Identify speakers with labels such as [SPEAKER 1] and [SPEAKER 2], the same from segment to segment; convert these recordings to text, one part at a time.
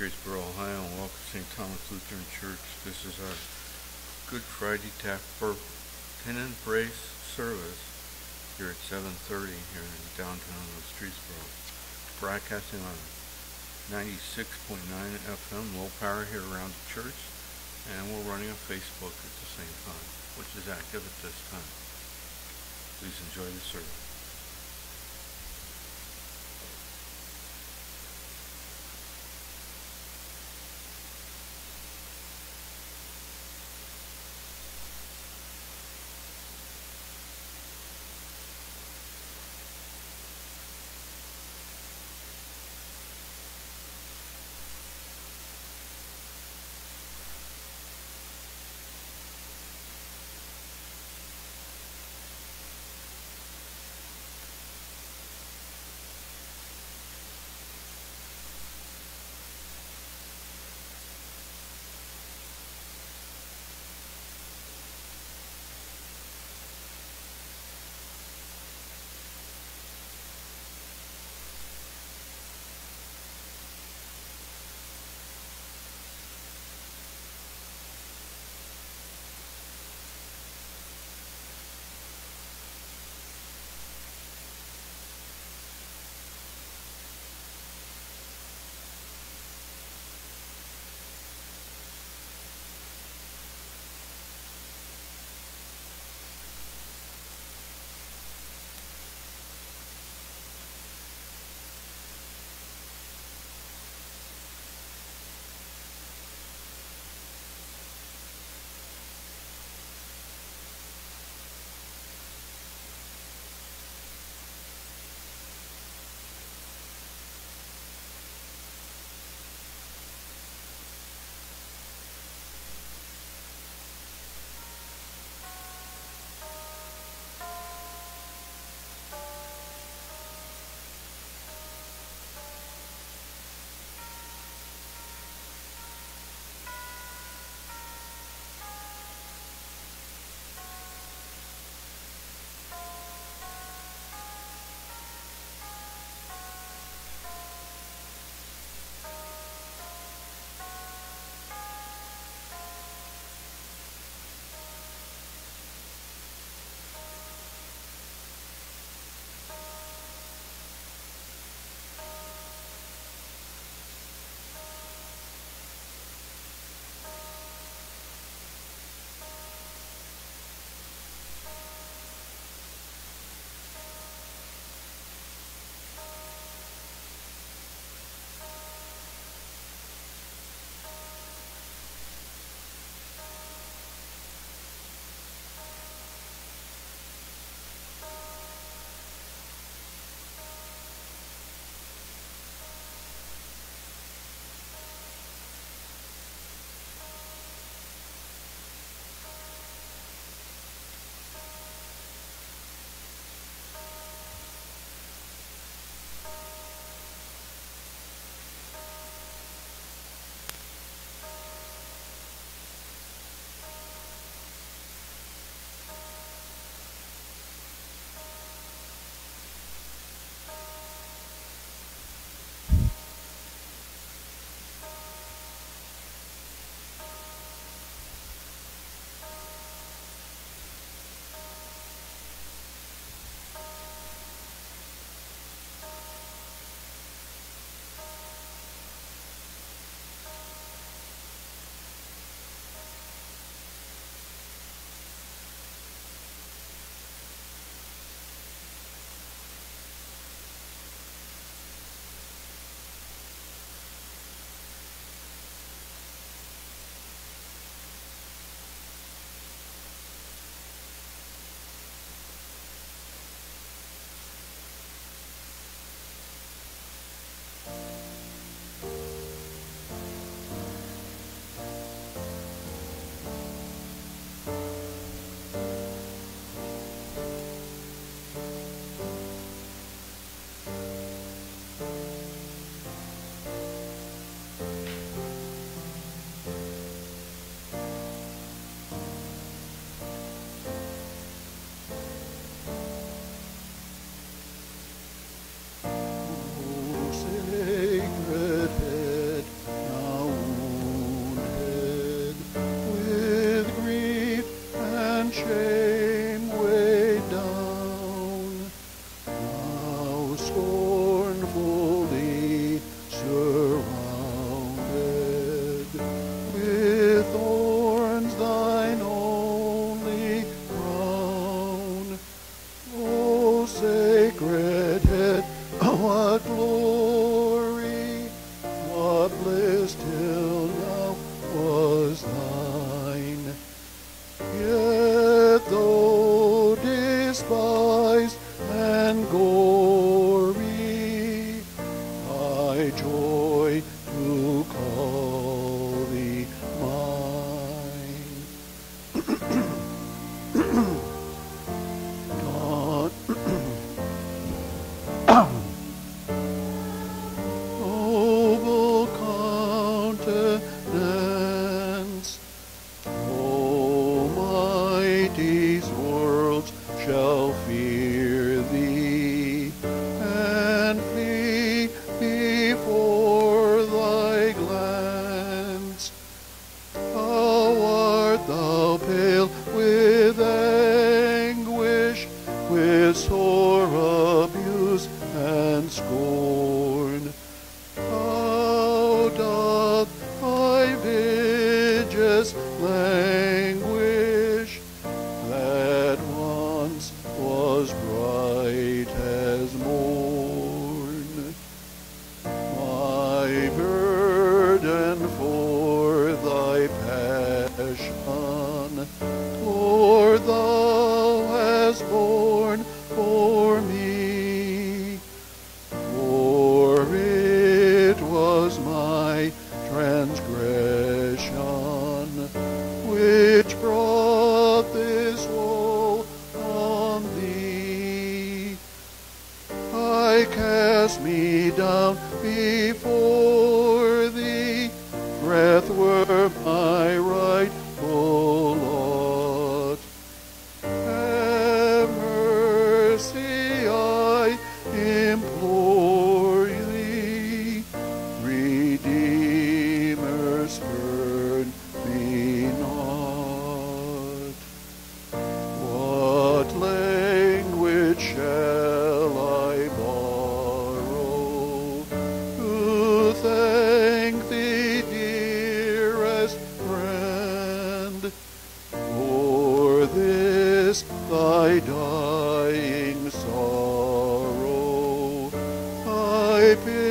[SPEAKER 1] Streetsboro, Ohio, and welcome to St. Thomas Lutheran Church. This is our Good Friday Tapper Pennant Brace service here at 7.30 here in downtown Streetsboro. Broadcasting on 96.9 FM, low power here around the church, and we're running on Facebook at the same time, which is active at this time. Please enjoy the service.
[SPEAKER 2] Pity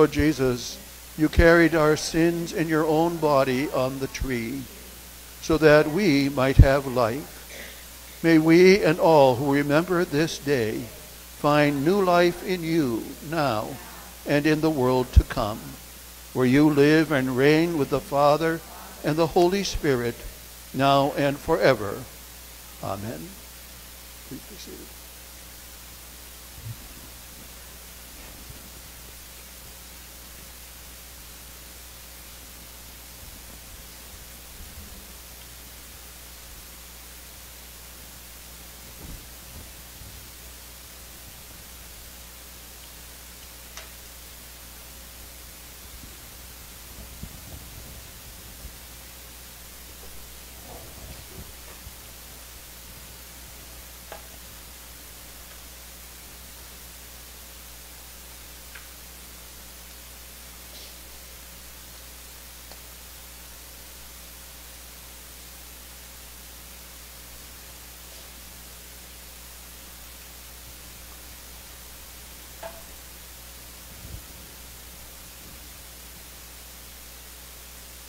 [SPEAKER 2] Lord Jesus, you carried our sins in your own body on the tree so that we might have life. May we and all who remember this day find new life in you now and in the world to come, where you live and reign with the Father and the Holy Spirit, now and forever. Amen. Please be seated.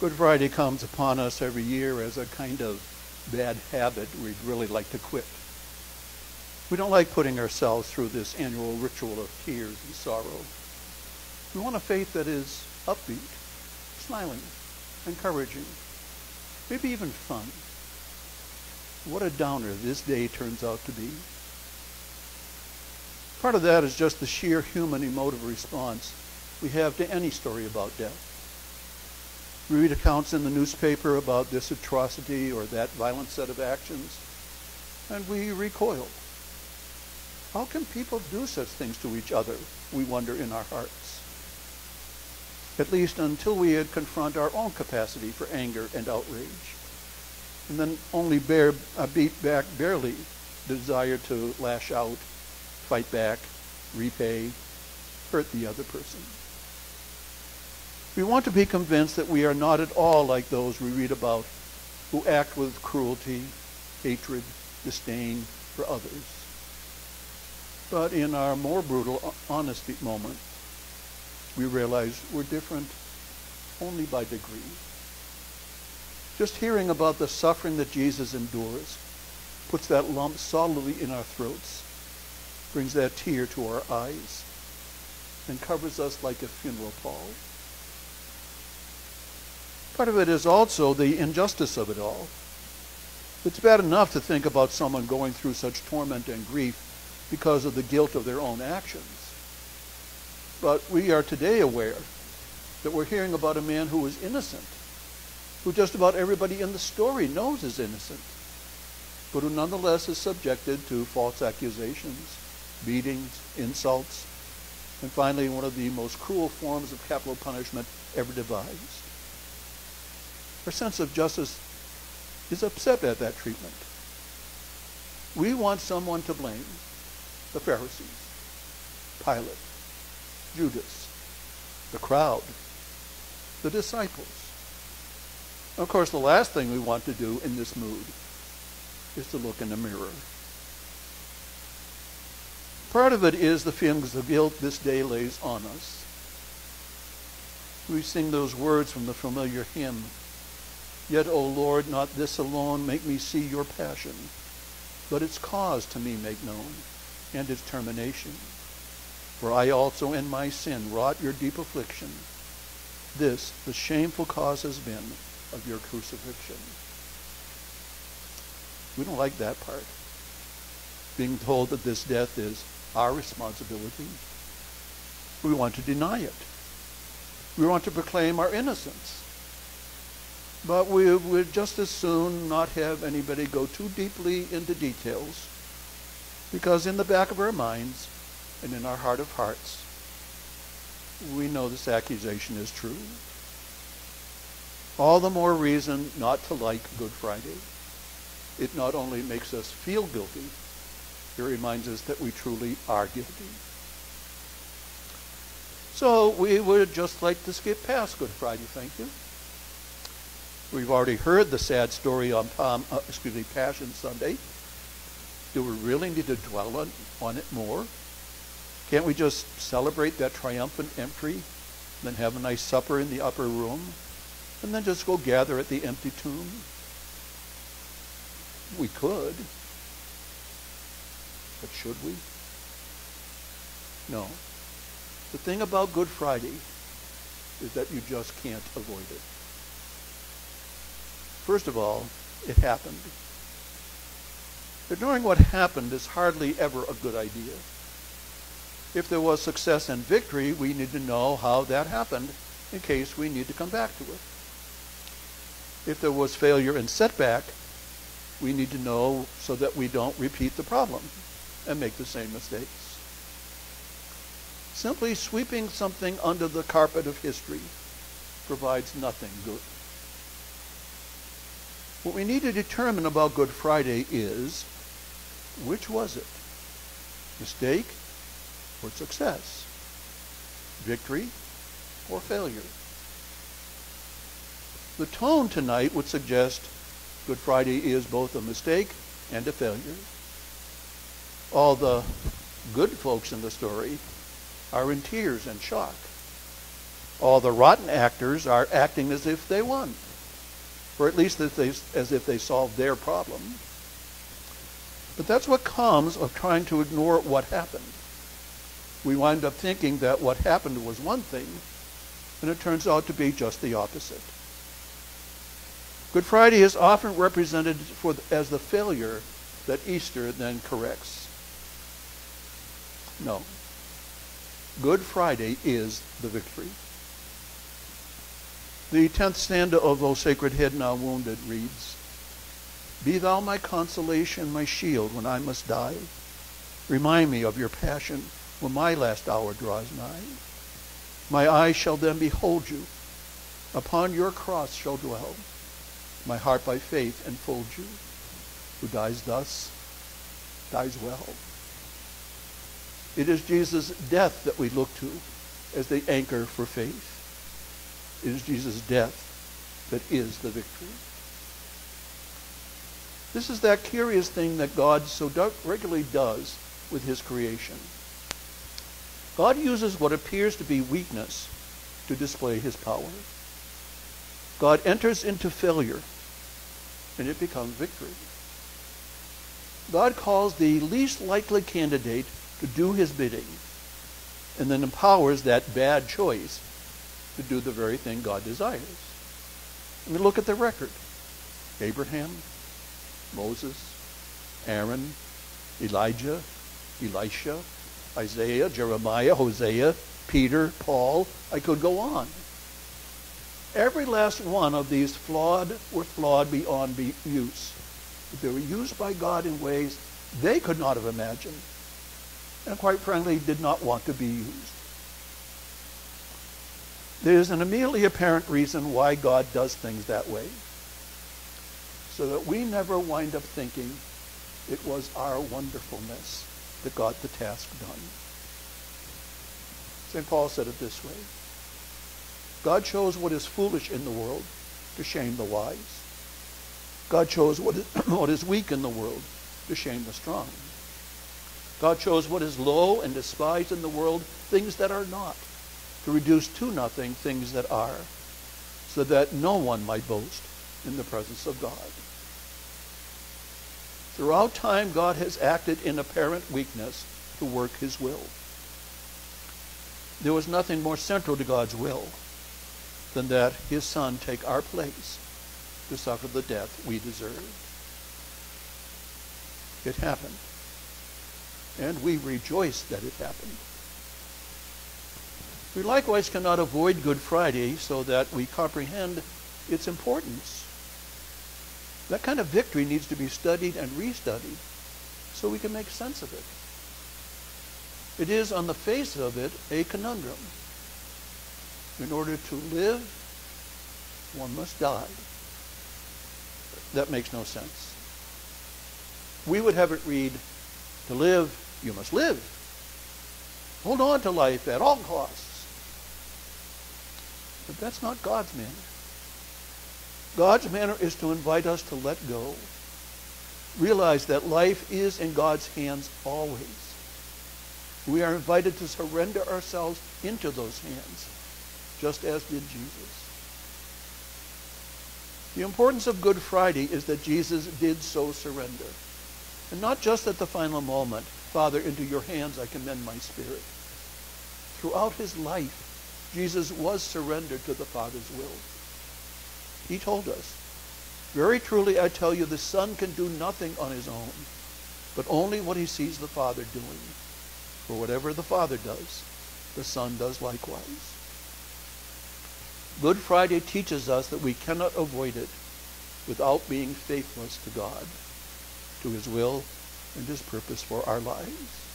[SPEAKER 2] Good Friday comes upon us every year as a kind of bad habit we'd really like to quit. We don't like putting ourselves through this annual ritual of tears and sorrow. We want a faith that is upbeat, smiling, encouraging, maybe even fun. What a downer this day turns out to be. Part of that is just the sheer human emotive response we have to any story about death. We read accounts in the newspaper about this atrocity or that violent set of actions, and we recoil. How can people do such things to each other? We wonder in our hearts. At least until we had confront our own capacity for anger and outrage, and then only bear, uh, beat back barely the desire to lash out, fight back, repay, hurt the other person. We want to be convinced that we are not at all like those we read about who act with cruelty, hatred, disdain for others. But in our more brutal honesty moment, we realize we're different only by degree. Just hearing about the suffering that Jesus endures puts that lump solidly in our throats, brings that tear to our eyes, and covers us like a funeral pall. Part of it is also the injustice of it all. It's bad enough to think about someone going through such torment and grief because of the guilt of their own actions. But we are today aware that we're hearing about a man who is innocent, who just about everybody in the story knows is innocent, but who nonetheless is subjected to false accusations, beatings, insults, and finally one of the most cruel forms of capital punishment ever devised. Our sense of justice is upset at that treatment. We want someone to blame. The Pharisees, Pilate, Judas, the crowd, the disciples. Of course, the last thing we want to do in this mood is to look in the mirror. Part of it is the feelings of guilt this day lays on us. We sing those words from the familiar hymn. Yet, O Lord, not this alone make me see your passion, but its cause to me make known, and its termination. For I also in my sin wrought your deep affliction. This the shameful cause has been of your crucifixion. We don't like that part. Being told that this death is our responsibility. We want to deny it. We want to proclaim our innocence. But we would just as soon not have anybody go too deeply into details because in the back of our minds and in our heart of hearts, we know this accusation is true. All the more reason not to like Good Friday. It not only makes us feel guilty, it reminds us that we truly are guilty. So we would just like to skip past Good Friday, thank you. We've already heard the sad story on Palm, uh, excuse me, Passion Sunday. Do we really need to dwell on, on it more? Can't we just celebrate that triumphant entry, then have a nice supper in the upper room, and then just go gather at the empty tomb? We could. But should we? No. The thing about Good Friday is that you just can't avoid it. First of all, it happened. Ignoring what happened is hardly ever a good idea. If there was success and victory, we need to know how that happened in case we need to come back to it. If there was failure and setback, we need to know so that we don't repeat the problem and make the same mistakes. Simply sweeping something under the carpet of history provides nothing good. What we need to determine about Good Friday is which was it? Mistake or success? Victory or failure? The tone tonight would suggest Good Friday is both a mistake and a failure. All the good folks in the story are in tears and shock. All the rotten actors are acting as if they won, or at least as, they, as if they solved their problem. But that's what comes of trying to ignore what happened. We wind up thinking that what happened was one thing, and it turns out to be just the opposite. Good Friday is often represented for, as the failure that Easter then corrects. No. Good Friday is the victory. The tenth stanza of O Sacred Head Now Wounded reads, Be thou my consolation, my shield when I must die. Remind me of your passion when my last hour draws nigh. My eyes shall then behold you. Upon your cross shall dwell my heart by faith enfolds you. Who dies thus, dies well. It is Jesus' death that we look to as the anchor for faith. It is Jesus' death that is the victory. This is that curious thing that God so regularly does with his creation. God uses what appears to be weakness to display his power. God enters into failure, and it becomes victory. God calls the least likely candidate to do his bidding, and then empowers that bad choice to do the very thing God desires. I mean, look at the record. Abraham, Moses, Aaron, Elijah, Elisha, Isaiah, Jeremiah, Hosea, Peter, Paul. I could go on. Every last one of these flawed were flawed beyond be use. They were used by God in ways they could not have imagined, and quite frankly, did not want to be used. There's an immediately apparent reason why God does things that way, so that we never wind up thinking it was our wonderfulness that got the task done. St. Paul said it this way. God chose what is foolish in the world to shame the wise. God chose what is, what is weak in the world to shame the strong. God chose what is low and despised in the world, things that are not, to reduce to nothing things that are, so that no one might boast in the presence of God. Throughout time, God has acted in apparent weakness to work his will. There was nothing more central to God's will than that his son take our place to suffer the death we deserve. It happened. And we rejoice that it happened. We likewise cannot avoid Good Friday so that we comprehend its importance. That kind of victory needs to be studied and restudied so we can make sense of it. It is, on the face of it, a conundrum. In order to live, one must die. That makes no sense. We would have it read, to live, you must live. Hold on to life at all costs. But that's not God's manner. God's manner is to invite us to let go. Realize that life is in God's hands always. We are invited to surrender ourselves into those hands, just as did Jesus. The importance of Good Friday is that Jesus did so surrender. And not just at the final moment, Father, into your hands I commend my spirit. Throughout his life, Jesus was surrendered to the Father's will. He told us, Very truly I tell you, the Son can do nothing on his own, but only what he sees the Father doing. For whatever the Father does, the Son does likewise. Good Friday teaches us that we cannot avoid it without being faithless to God, to his will and his purpose for our lives.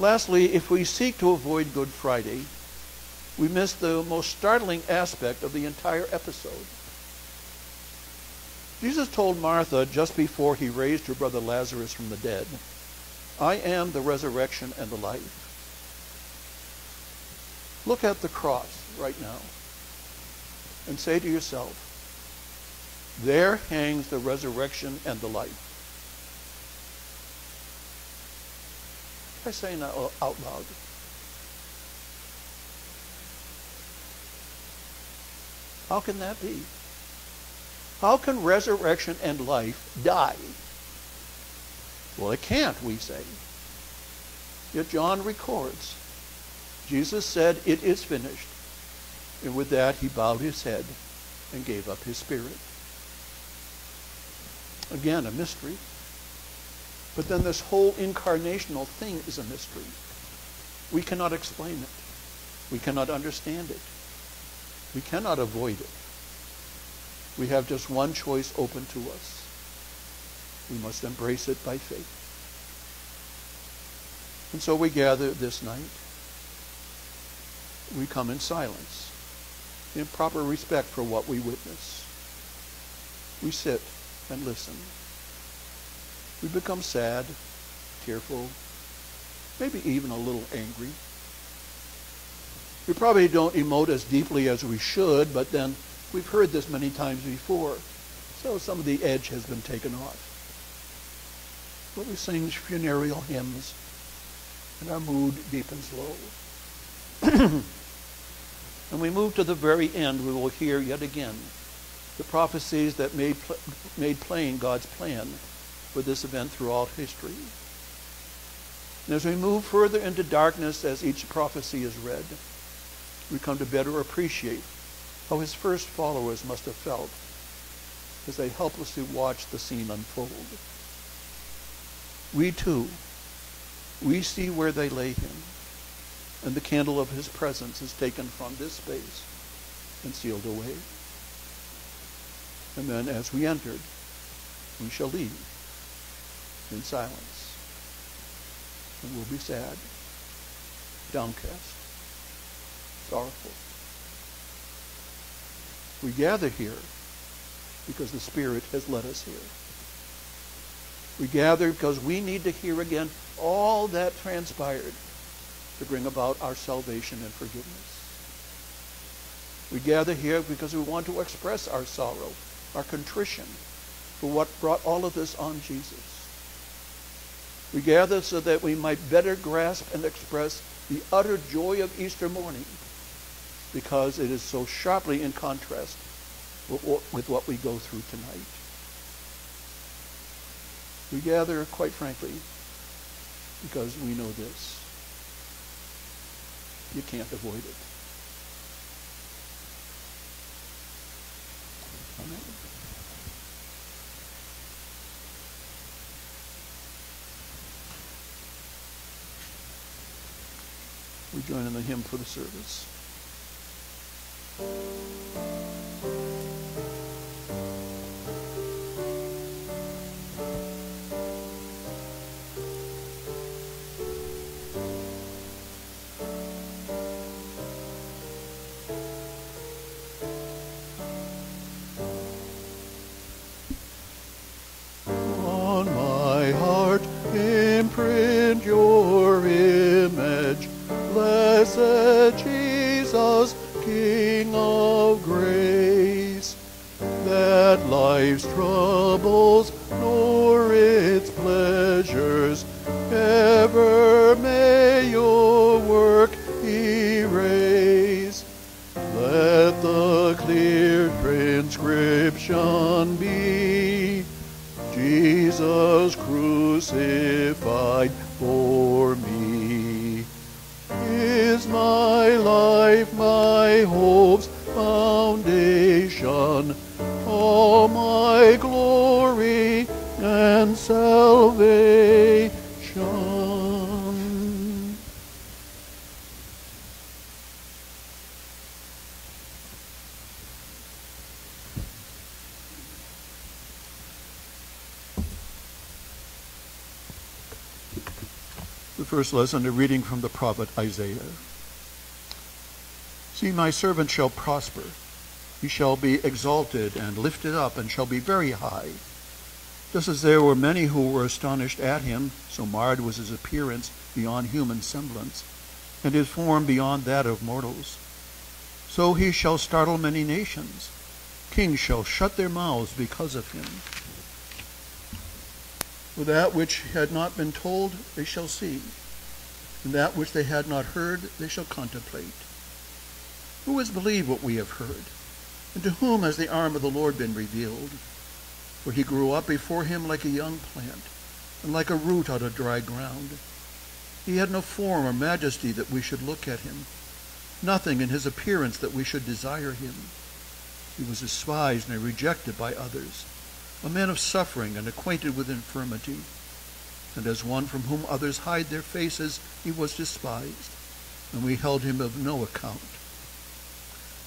[SPEAKER 2] Lastly, if we seek to avoid Good Friday, we miss the most startling aspect of the entire episode. Jesus told Martha just before he raised her brother Lazarus from the dead, I am the resurrection and the life. Look at the cross right now and say to yourself, there hangs the resurrection and the life. Try saying that uh, out loud. How can that be? How can resurrection and life die? Well, it can't, we say. Yet John records Jesus said, It is finished. And with that, he bowed his head and gave up his spirit. Again, a mystery. But then this whole incarnational thing is a mystery. We cannot explain it. We cannot understand it. We cannot avoid it. We have just one choice open to us. We must embrace it by faith. And so we gather this night. We come in silence, in proper respect for what we witness. We sit and listen. We become sad, tearful, maybe even a little angry. We probably don't emote as deeply as we should, but then we've heard this many times before, so some of the edge has been taken off. But we sing funereal hymns, and our mood deepens low. and we move to the very end, we will hear yet again the prophecies that made, pl- made plain God's plan for this event throughout history. And as we move further into darkness as each prophecy is read, we come to better appreciate how his first followers must have felt as they helplessly watched the scene unfold. We too, we see where they lay him, and the candle of his presence is taken from this space and sealed away. And then as we entered, we shall leave in silence. And we'll be sad, downcast, sorrowful. We gather here because the Spirit has led us here. We gather because we need to hear again all that transpired to bring about our salvation and forgiveness. We gather here because we want to express our sorrow, our contrition for what brought all of this on Jesus. We gather so that we might better grasp and express the utter joy of Easter morning because it is so sharply in contrast with what we go through tonight. We gather, quite frankly, because we know this. You can't avoid it. Amen. We join in the hymn for the service. First lesson, a reading from the prophet Isaiah. See, my servant shall prosper. He shall be exalted and lifted up and shall be very high. Just as there were many who were astonished at him, so marred was his appearance beyond human semblance, and his form beyond that of mortals. So he shall startle many nations. Kings shall shut their mouths because of him. For that which had not been told, they shall see and that which they had not heard they shall contemplate. Who has believed what we have heard? And to whom has the arm of the Lord been revealed? For he grew up before him like a young plant, and like a root out of dry ground. He had no form or majesty that we should look at him, nothing in his appearance that we should desire him. He was despised and rejected by others, a man of suffering and acquainted with infirmity and as one from whom others hide their faces, he was despised, and we held him of no account.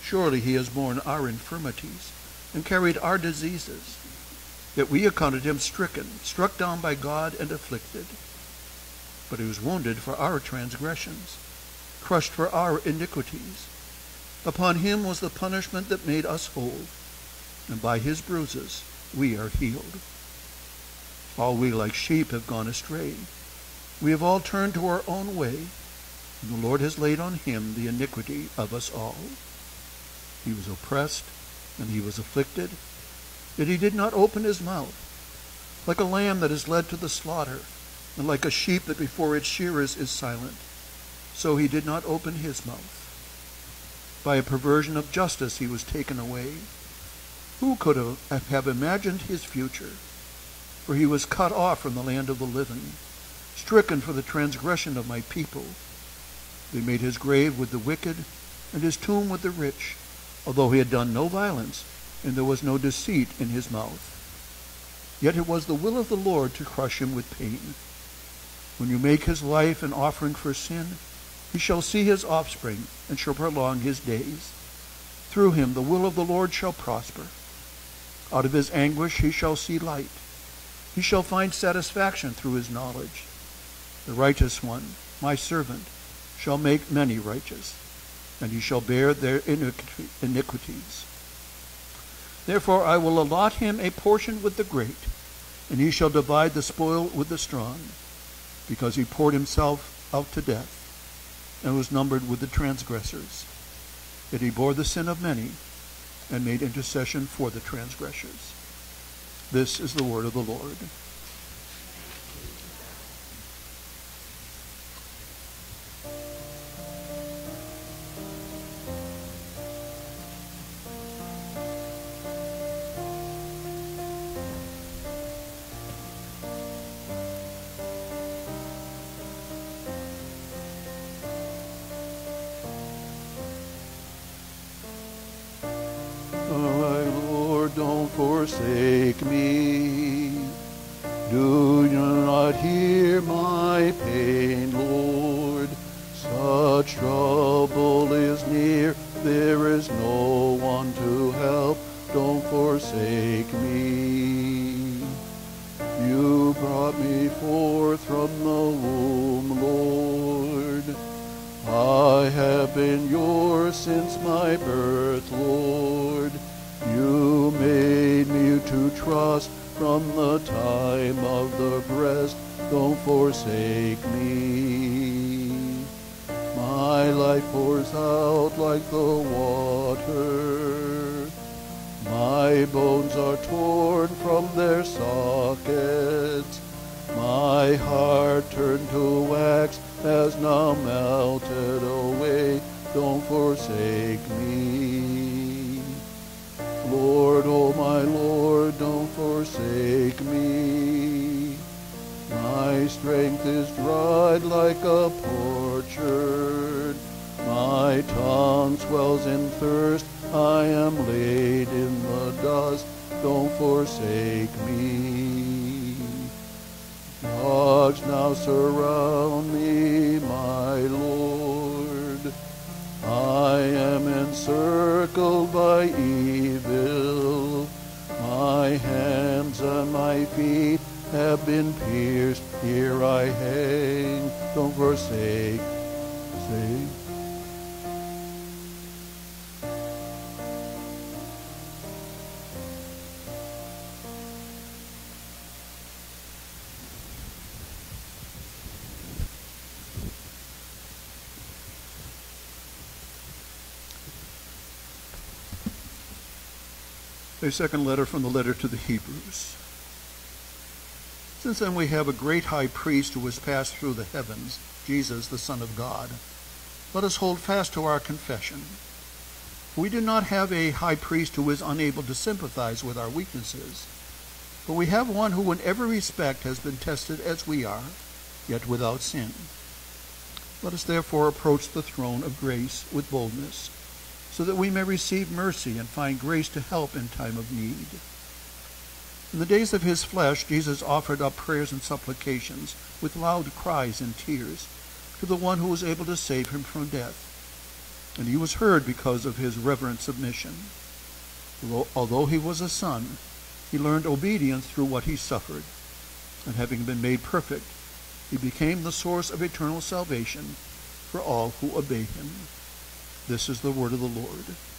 [SPEAKER 2] Surely he has borne our infirmities and carried our diseases. Yet we accounted him stricken, struck down by God, and afflicted. But he was wounded for our transgressions, crushed for our iniquities. Upon him was the punishment that made us whole, and by his bruises we are healed. All we like sheep have gone astray. We have all turned to our own way, and the Lord has laid on him the iniquity of us all. He was oppressed, and he was afflicted, yet he did not open his mouth. Like a lamb that is led to the slaughter, and like a sheep that before its shearers is silent, so he did not open his mouth. By a perversion of justice he was taken away. Who could have imagined his future? For he was cut off from the land of the living, stricken for the transgression of my people. They made his grave with the wicked, and his tomb with the rich, although he had done no violence, and there was no deceit in his mouth. Yet it was the will of the Lord to crush him with pain. When you make his life an offering for sin, he shall see his offspring, and shall prolong his days. Through him the will of the Lord shall prosper. Out of his anguish he shall see light. He shall find satisfaction through his knowledge. The righteous one, my servant, shall make many righteous, and he shall bear their iniquities. Therefore I will allot him a portion with the great, and he shall divide the spoil with the strong, because he poured himself out to death, and was numbered with the transgressors. Yet he bore the sin of many, and made intercession for the transgressors. This is the word of the Lord. Oh, don't forsake. A second letter from the letter to the Hebrews. Since then we have a great high priest who has passed through the heavens, Jesus, the Son of God. Let us hold fast to our confession. We do not have a high priest who is unable to sympathize with our weaknesses, but we have one who in every respect has been tested as we are, yet without sin. Let us therefore approach the throne of grace with boldness so that we may receive mercy and find grace to help in time of need. In the days of his flesh, Jesus offered up prayers and supplications with loud cries and tears to the one who was able to save him from death. And he was heard because of his reverent submission. Although he was a son, he learned obedience through what he suffered. And having been made perfect, he became the source of eternal salvation for all who obey him. This is the word of the Lord.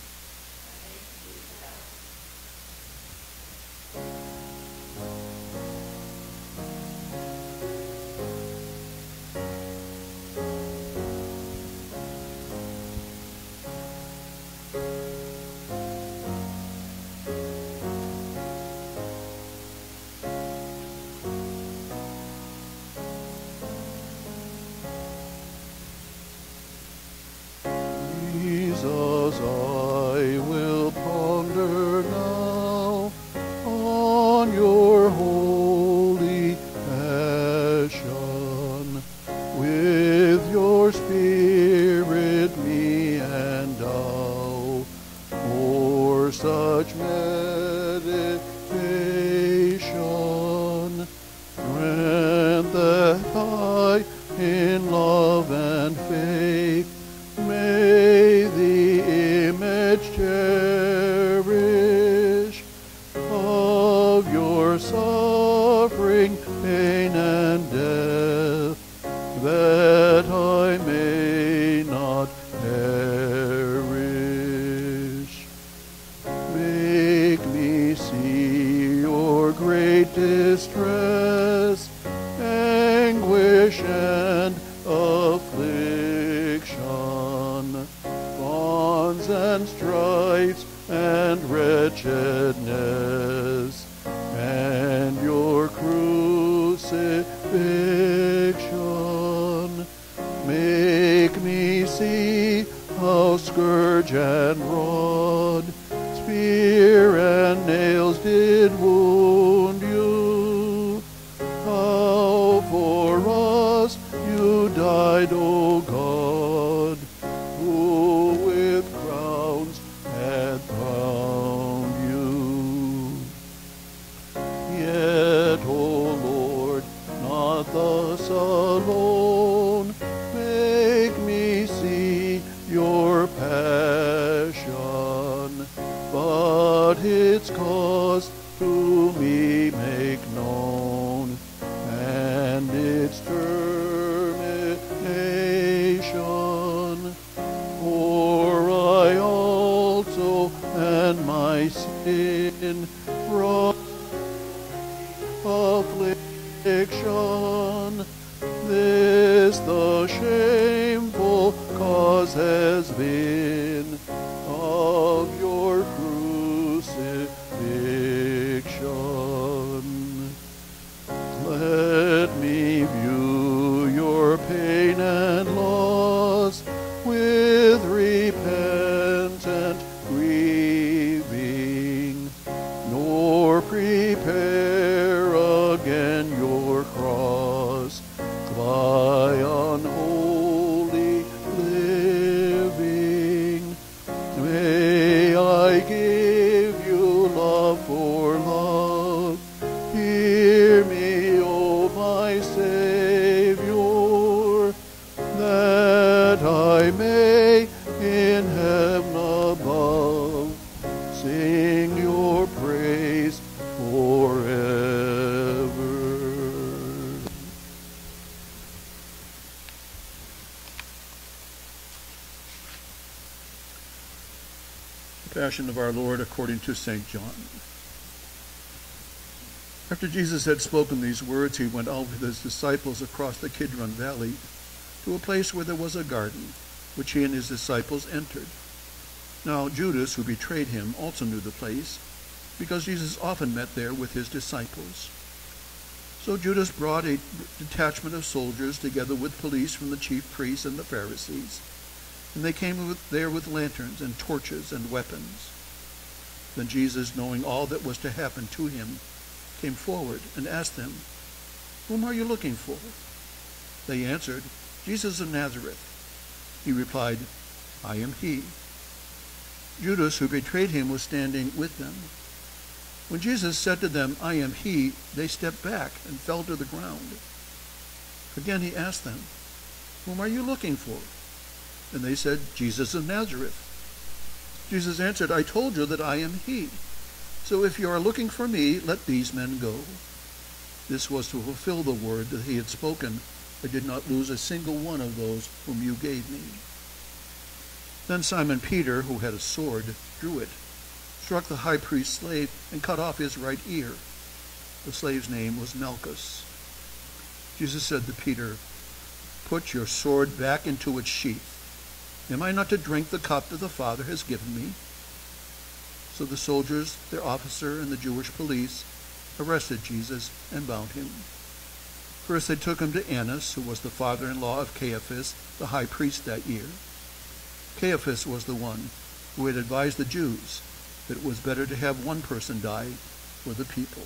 [SPEAKER 2] But its cause Passion of our Lord according to St. John. After Jesus had spoken these words, he went out with his disciples across the Kidron Valley to a place where there was a garden, which he and his disciples entered. Now Judas, who betrayed him, also knew the place, because Jesus often met there with his disciples. So Judas brought a detachment of soldiers together with police from the chief priests and the Pharisees, and they came with, there with lanterns and torches and weapons. Then Jesus, knowing all that was to happen to him, came forward and asked them, Whom are you looking for? They answered, Jesus of Nazareth. He replied, I am he. Judas, who betrayed him, was standing with them. When Jesus said to them, I am he, they stepped back and fell to the ground. Again he asked them, Whom are you looking for? And they said, Jesus of Nazareth. Jesus answered, I told you that I am he. So if you are looking for me, let these men go. This was to fulfill the word that he had spoken. I did not lose a single one of those whom you gave me. Then Simon Peter, who had a sword, drew it, struck the high priest's slave, and cut off his right ear. The slave's name was Malchus. Jesus said to Peter, Put your sword back into its sheath. Am I not to drink the cup that the Father has given me? So the soldiers, their officer, and the Jewish police arrested Jesus and bound him. First they took him to Annas, who was the father-in-law of Caiaphas, the high priest that year. Caiaphas was the one who had advised the Jews that it was better to have one person die for the people.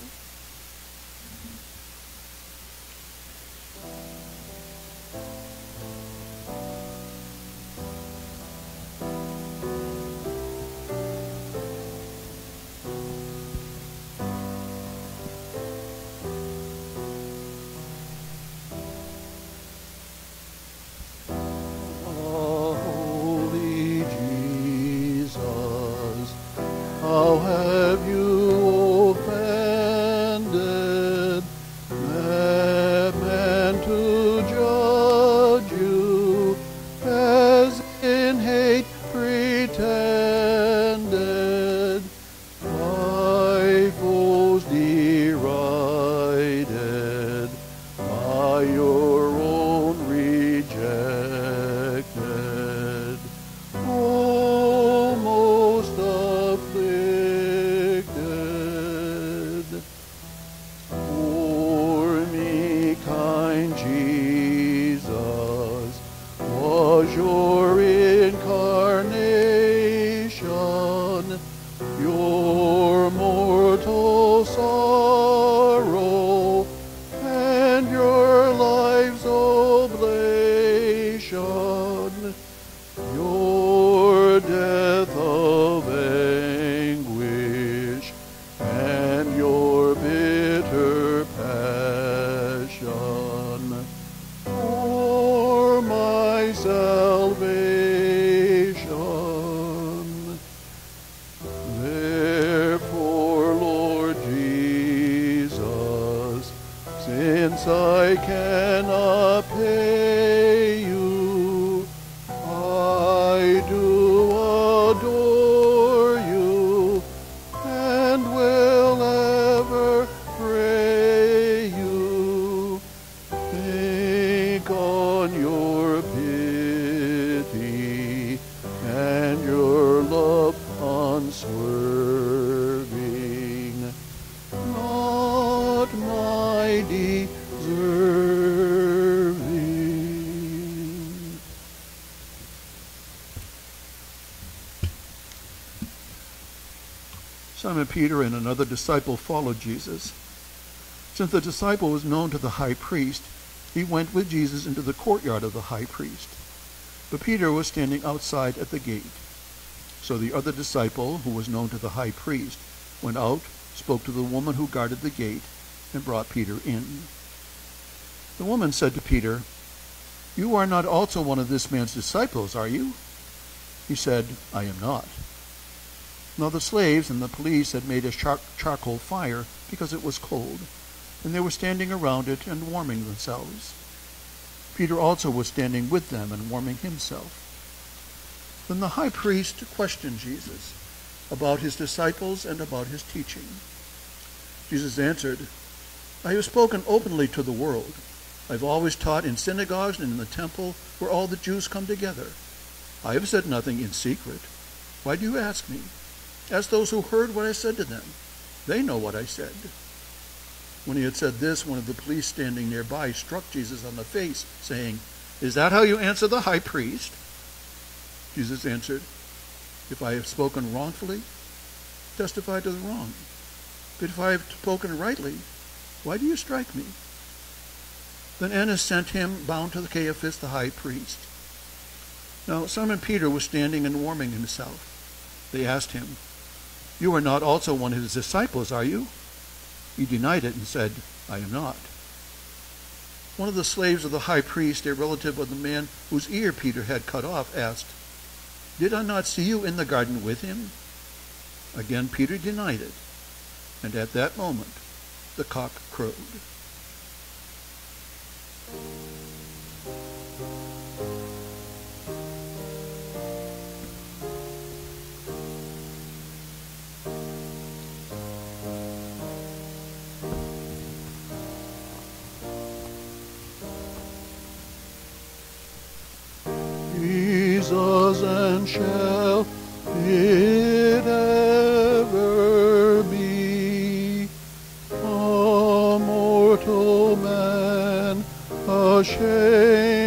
[SPEAKER 2] Simon Peter and another disciple followed Jesus. Since the disciple was known to the high priest, he went with Jesus into the courtyard of the high priest. But Peter was standing outside at the gate. So the other disciple, who was known to the high priest, went out, spoke to the woman who guarded the gate, and brought Peter in. The woman said to Peter, You are not also one of this man's disciples, are you? He said, I am not. Now the slaves and the police had made a char- charcoal fire because it was cold, and they were standing around it and warming themselves. Peter also was standing with them and warming himself. Then the high priest questioned Jesus about his disciples and about his teaching. Jesus answered, I have spoken openly to the world. I've always taught in synagogues and in the temple where all the Jews come together. I have said nothing in secret. Why do you ask me? Ask those who heard what I said to them. They know what I said. When he had said this, one of the police standing nearby struck Jesus on the face, saying, Is that how you answer the high priest? Jesus answered, If I have spoken wrongfully, testify to the wrong. But if I have spoken rightly, why do you strike me? Then Annas sent him bound to the Caiaphas, the high priest. Now Simon Peter was standing and warming himself. They asked him, You are not also one of his disciples, are you? He denied it and said, I am not. One of the slaves of the high priest, a relative of the man whose ear Peter had cut off, asked, Did I not see you in the garden with him? Again Peter denied it, and at that moment the cock crowed. Jesus and shall it ever be. A mortal man ashamed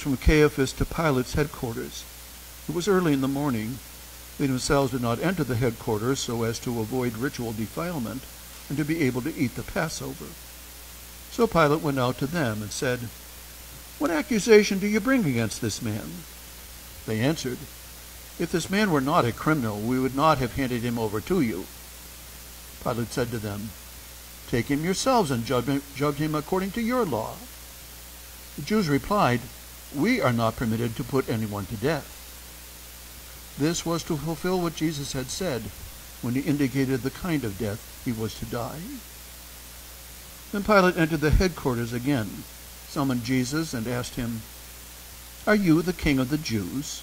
[SPEAKER 2] from Caiaphas to Pilate's headquarters. It was early in the morning. They themselves did not enter the headquarters so as to avoid ritual defilement, and to be able to eat the Passover. So Pilate went out to them and said, What accusation do you bring against this man? They answered, If this man were not a criminal, we would not have handed him over to you. Pilate said to them, Take him yourselves and judge him according to your law. The Jews replied, We are not permitted to put anyone to death. This was to fulfill what Jesus had said when he indicated the kind of death he was to die. Then Pilate entered the headquarters again, summoned Jesus, and asked him, Are you the king of the Jews?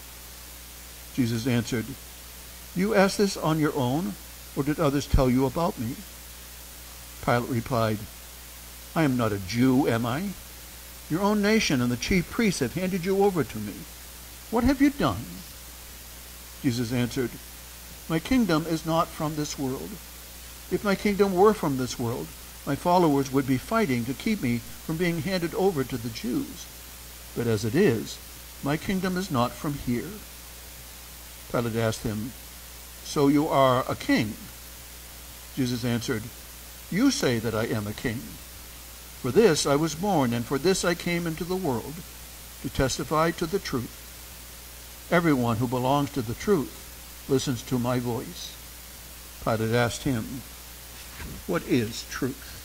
[SPEAKER 2] Jesus answered, you ask this on your own, or did others tell you about me? Pilate replied, I am not a Jew, am I? Your own nation and the chief priests have handed you over to me. What have you done? Jesus answered, My kingdom is not from this world. If my kingdom were from this world, my followers would be fighting to keep me from being handed over to the Jews. But as it is, my kingdom is not from here. Pilate asked him, So you are a king? Jesus answered, You say that I am a king. For this I was born, and for this I came into the world, to testify to the truth. Everyone who belongs to the truth listens to my voice. Pilate asked him, What is truth?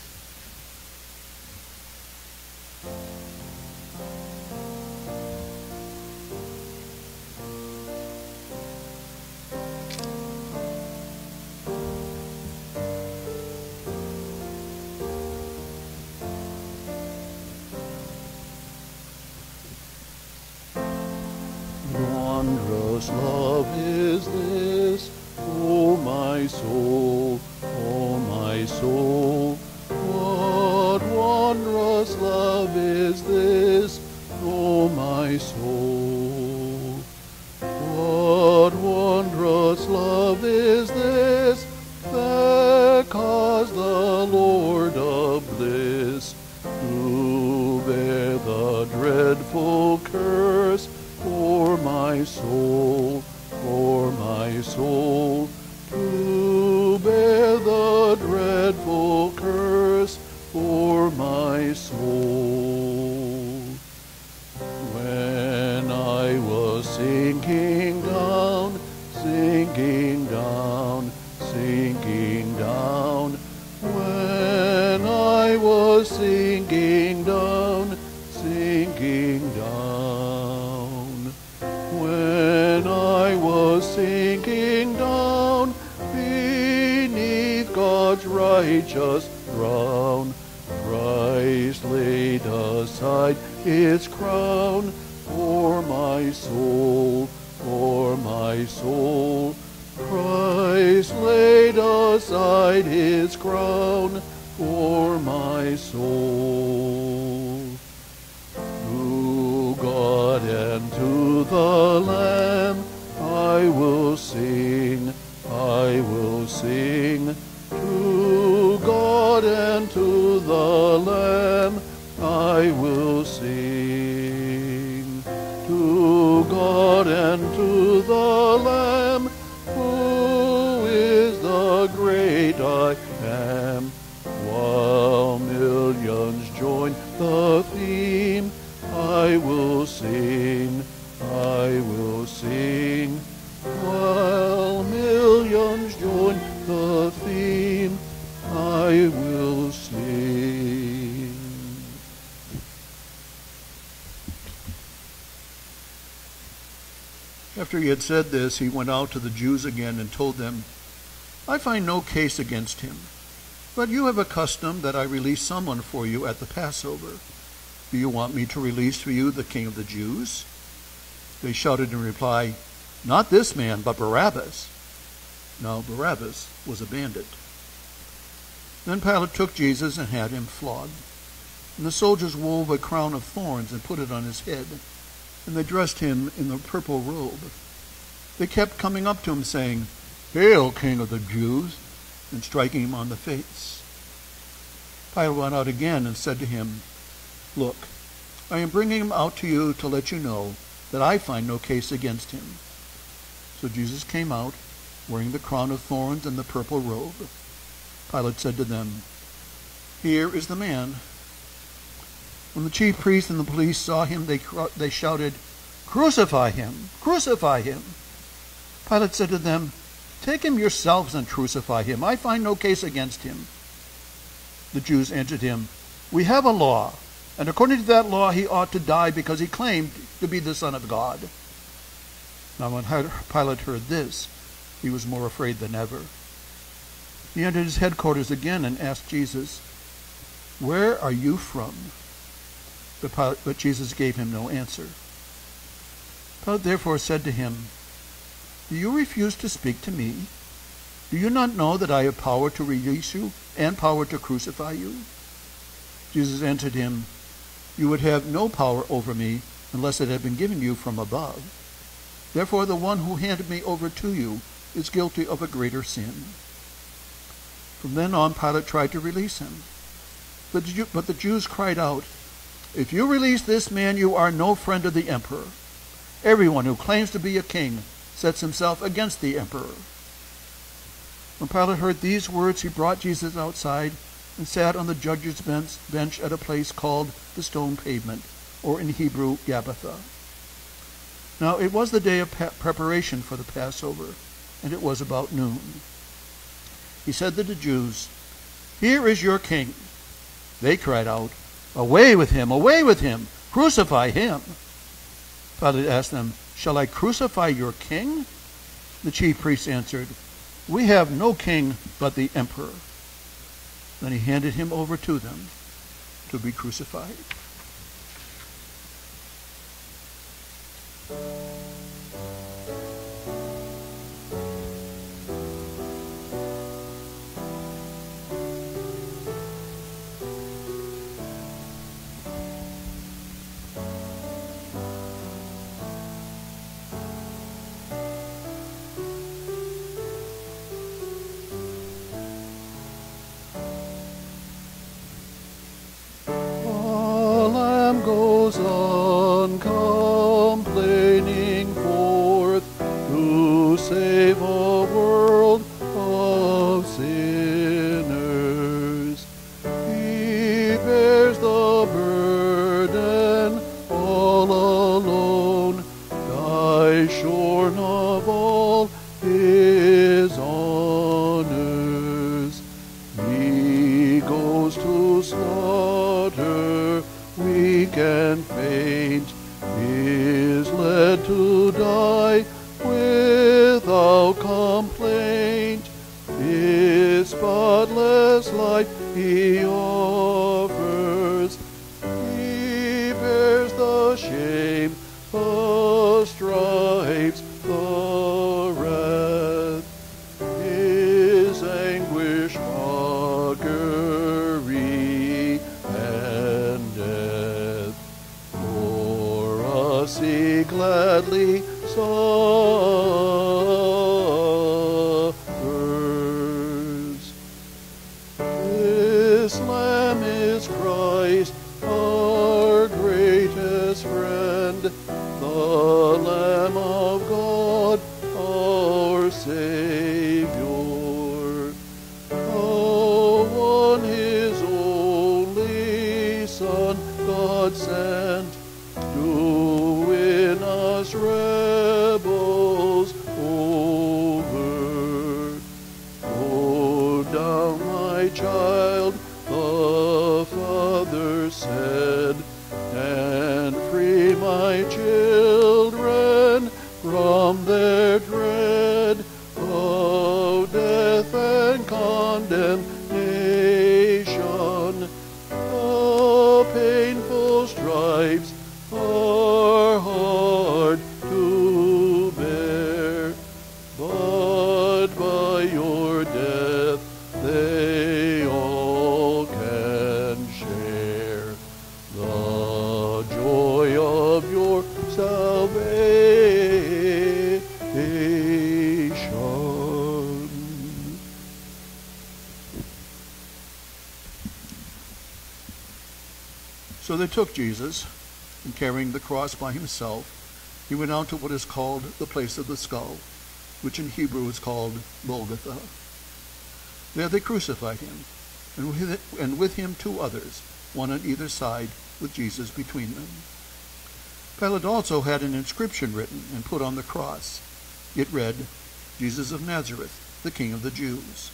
[SPEAKER 2] I will sing. To God and to the Lamb I will sing. To God and to the Lamb After he had said this, he went out to the Jews again and told them, I find no case against him. But you have a custom that I release someone for you at the Passover. Do you want me to release for you the king of the Jews? They shouted in reply, Not this man, but Barabbas. Now Barabbas was a bandit. Then Pilate took Jesus and had him flogged. And the soldiers wove a crown of thorns and put it on his head, and they dressed him in the purple robe. They kept coming up to him, saying, Hail, King of the Jews! and striking him on the face. Pilate went out again and said to him, Look, I am bringing him out to you to let you know that I find no case against him. So Jesus came out, wearing the crown of thorns and the purple robe. Pilate said to them, Here is the man. When the chief priests and the police saw him, they, they shouted, Crucify him! Crucify him! Pilate said to them, Take him yourselves and crucify him. I find no case against him. The Jews answered him, We have a law, and according to that law he ought to die because he claimed to be the Son of God. Now when Pilate heard this, he was more afraid than ever. He entered his headquarters again and asked Jesus, Where are you from? But, Pilate, but Jesus gave him no answer. Pilate therefore said to him, Do you refuse to speak to me? Do you not know that I have power to release you and power to crucify you? Jesus answered him, You would have no power over me unless it had been given you from above. Therefore the one who handed me over to you is guilty of a greater sin. From then on, Pilate tried to release him. But the, but the Jews cried out, If you release this man, you are no friend of the emperor. Everyone who claims to be a king sets himself against the emperor. When Pilate heard these words, he brought Jesus outside and sat on the judge's bench at a place called the stone pavement, or in Hebrew, Gabbatha. Now it was the day of preparation for the Passover, and it was about noon he said to the Jews, Here is your king. They cried out, Away with him, away with him, crucify him. Pilate asked them, Shall I crucify your king? The chief priests answered, We have no king but the emperor. Then he handed him over to them to be crucified. So took Jesus, and carrying the cross by himself, he went out to what is called the place of the skull, which in Hebrew is called Golgotha. There they crucified him, and with, and with him two others, one on either side, with Jesus between them. Pilate also had an inscription written and put on the cross. It read, Jesus of Nazareth, the King of the Jews.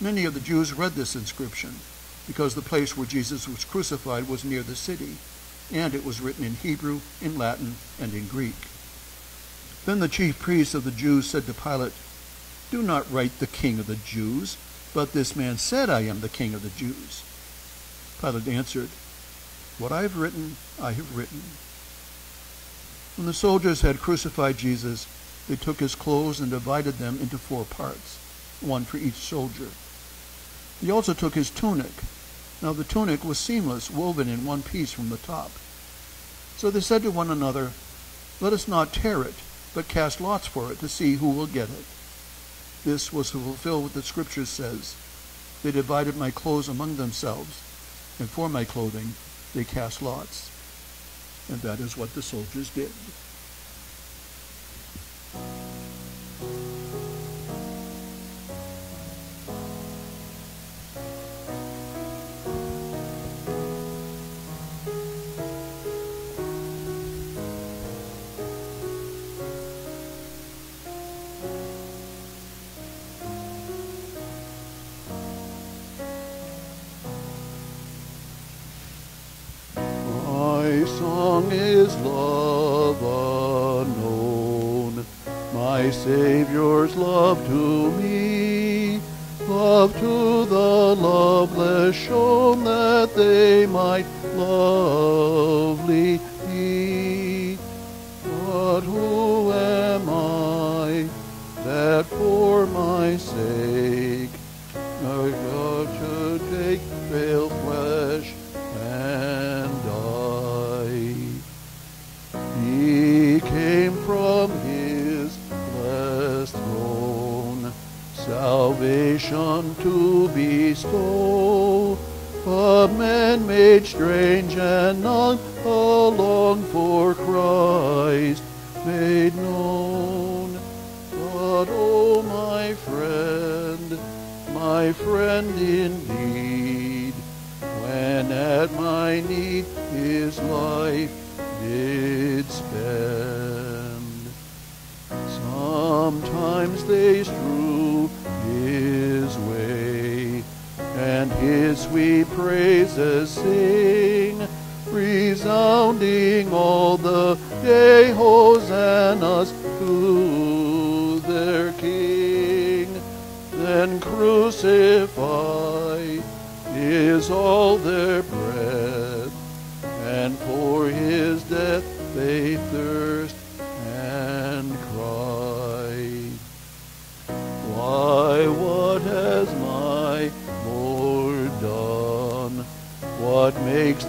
[SPEAKER 2] Many of the Jews read this inscription because the place where Jesus was crucified was near the city, and it was written in Hebrew, in Latin, and in Greek. Then the chief priests of the Jews said to Pilate, Do not write the King of the Jews, but this man said, I am the King of the Jews. Pilate answered, What I have written, I have written. When the soldiers had crucified Jesus, they took his clothes and divided them into four parts, one for each soldier. He also took his tunic. Now the tunic was seamless, woven in one piece from the top. So they said to one another, Let us not tear it, but cast lots for it to see who will get it. This was to fulfill what the scripture says. They divided my clothes among themselves, and for my clothing they cast lots. And that is what the soldiers did. Song is love unknown, my Savior's love to me, love to the loveless shown that they might lovely be. But who am I that for my bestow. But men made strange and none his sweet praises sing, resounding all the day hosannas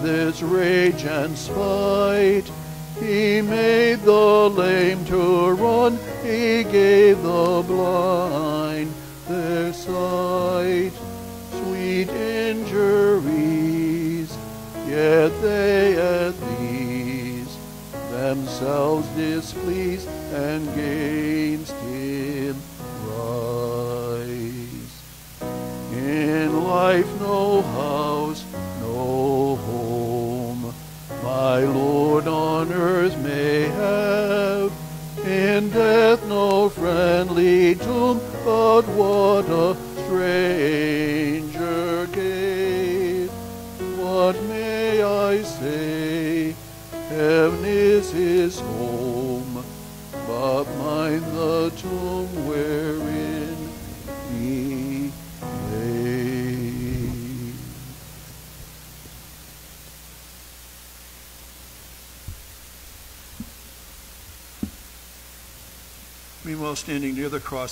[SPEAKER 2] this rage and spite? He made the lame to run, he gave the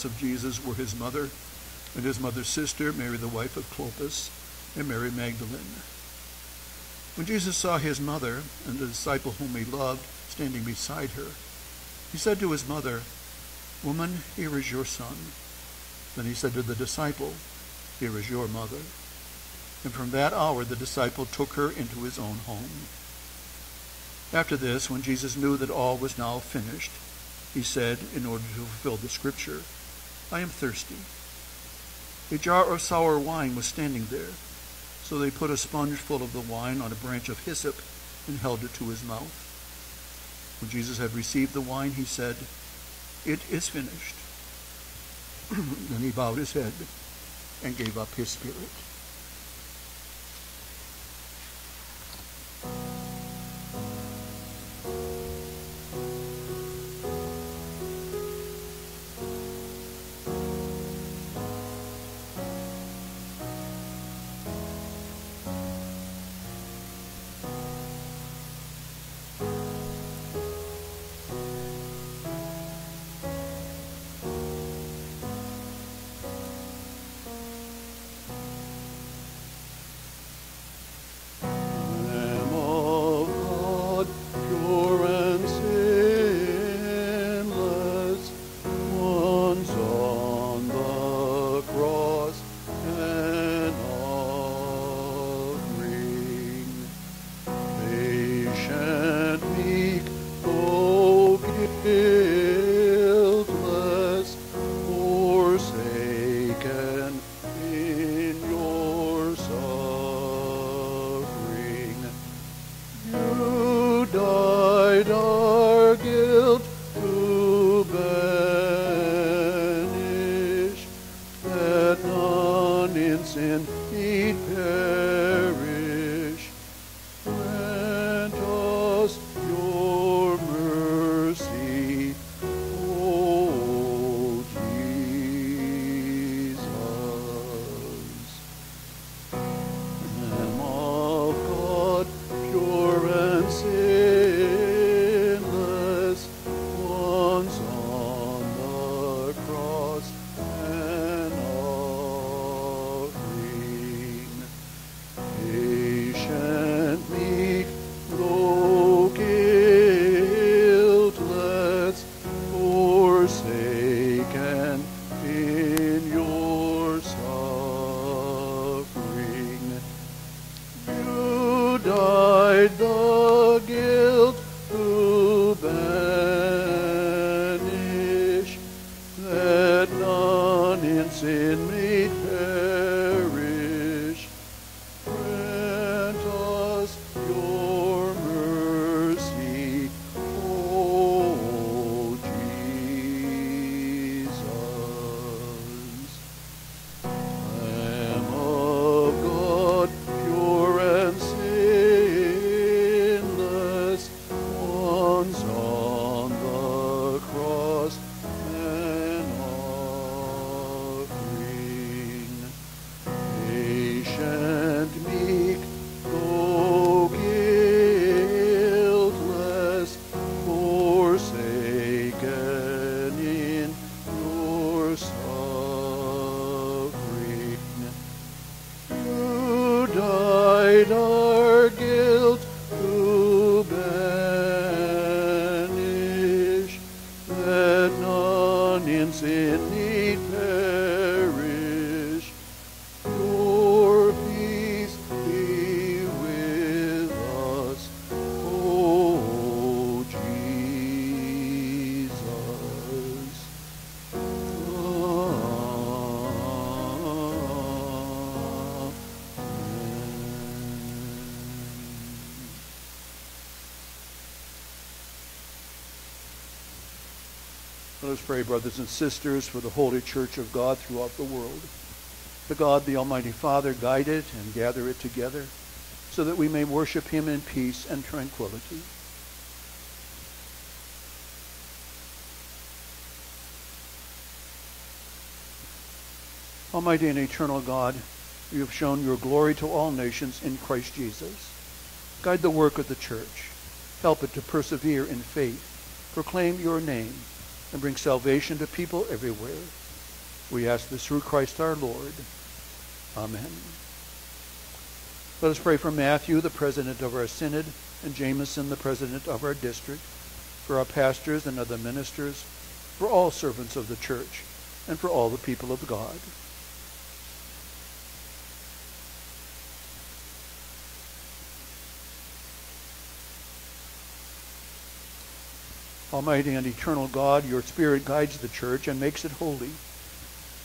[SPEAKER 2] of Jesus were his mother and his mother's sister, Mary the wife of Clopas, and Mary Magdalene. When Jesus saw his mother and the disciple whom he loved standing beside her, he said to his mother, Woman, here is your son. Then he said to the disciple, Here is your mother. And from that hour the disciple took her into his own home. After this, when Jesus knew that all was now finished, he said, in order to fulfill the scripture, I am thirsty. A jar of sour wine was standing there. So they put a sponge full of the wine on a branch of hyssop and held it to his mouth. When Jesus had received the wine, he said, It is finished. then he bowed his head and gave up his spirit. Let us pray, brothers and sisters, for the Holy Church of God throughout the world. The God, the Almighty Father, guide it and gather it together so that we may worship him in peace and tranquility. Almighty and eternal God, you have shown your glory to all nations in Christ Jesus. Guide the work of the church. Help it to persevere in faith. Proclaim your name and bring salvation to people everywhere. We ask this through Christ our Lord. Amen. Let us pray for Matthew, the president of our synod, and Jameson, the president of our district, for our pastors and other ministers, for all servants of the church, and for all the people of God. Almighty and eternal God, your Spirit guides the church and makes it holy.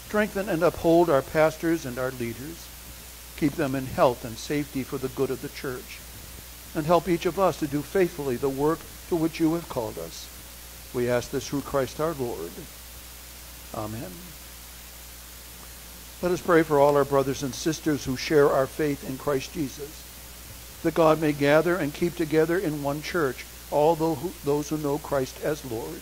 [SPEAKER 2] Strengthen and uphold our pastors and our leaders. Keep them in health and safety for the good of the church. And help each of us to do faithfully the work to which you have called us. We ask this through Christ our Lord. Amen. Let us pray for all our brothers and sisters who share our faith in Christ Jesus, that God may gather and keep together in one church all those who know Christ as Lord.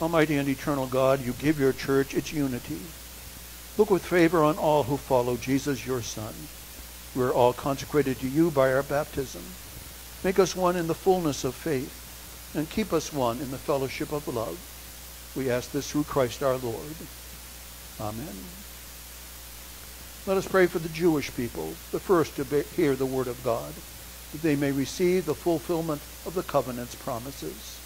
[SPEAKER 2] Almighty and eternal God, you give your church its unity. Look with favor on all who follow Jesus, your Son. We are all consecrated to you by our baptism. Make us one in the fullness of faith, and keep us one in the fellowship of love. We ask this through Christ our Lord. Amen. Let us pray for the Jewish people, the first to hear the word of God, that they may receive the fulfillment of the covenant's promises.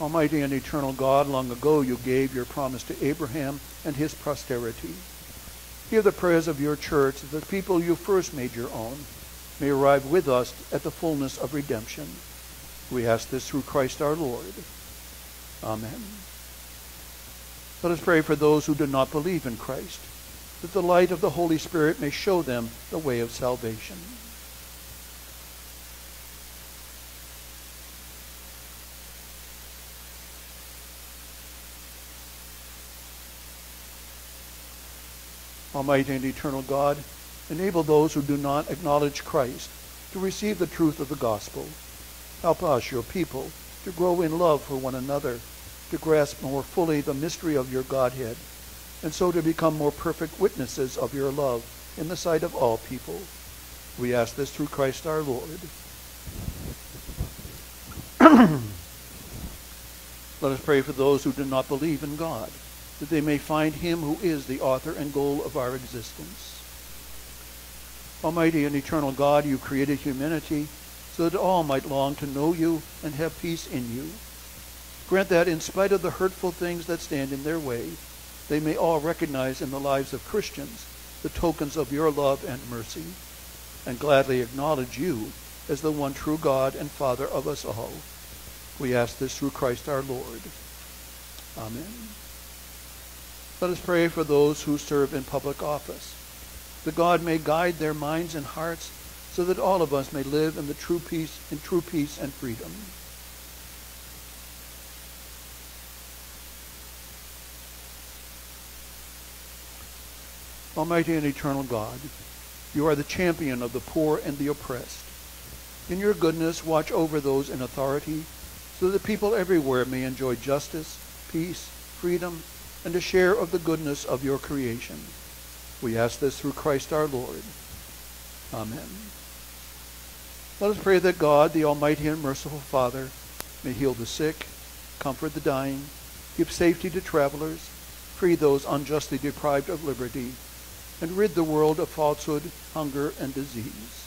[SPEAKER 2] Almighty and eternal God, long ago you gave your promise to Abraham and his posterity. Hear the prayers of your church that the people you first made your own may arrive with us at the fullness of redemption. We ask this through Christ our Lord. Amen. Let us pray for those who do not believe in Christ, that the light of the Holy Spirit may show them the way of salvation. Almighty and eternal God, enable those who do not acknowledge Christ to receive the truth of the gospel. Help us, your people, to grow in love for one another, to grasp more fully the mystery of your Godhead, and so to become more perfect witnesses of your love in the sight of all people. We ask this through Christ our Lord. Let us pray for those who do not believe in God that they may find him who is the author and goal of our existence. Almighty and eternal God, you created humanity so that all might long to know you and have peace in you. Grant that in spite of the hurtful things that stand in their way, they may all recognize in the lives of Christians the tokens of your love and mercy, and gladly acknowledge you as the one true God and Father of us all. We ask this through Christ our Lord. Amen. Let us pray for those who serve in public office, that God may guide their minds and hearts so that all of us may live in the true peace in true peace and freedom. Almighty and eternal God, you are the champion of the poor and the oppressed. In your goodness, watch over those in authority so that people everywhere may enjoy justice, peace, freedom, and a share of the goodness of your creation. We ask this through Christ our Lord. Amen. Let us pray that God, the Almighty and merciful Father, may heal the sick, comfort the dying, give safety to travelers, free those unjustly deprived of liberty, and rid the world of falsehood, hunger, and disease.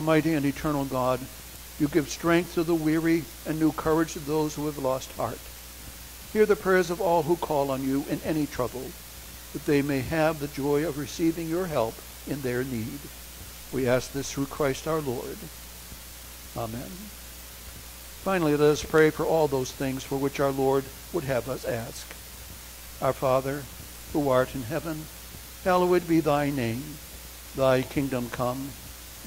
[SPEAKER 2] Almighty and eternal God, you give strength to the weary and new courage to those who have lost heart. Hear the prayers of all who call on you in any trouble, that they may have the joy of receiving your help in their need. We ask this through Christ our Lord. Amen. Finally, let us pray for all those things for which our Lord would have us ask. Our Father, who art in heaven, hallowed be thy name. Thy kingdom come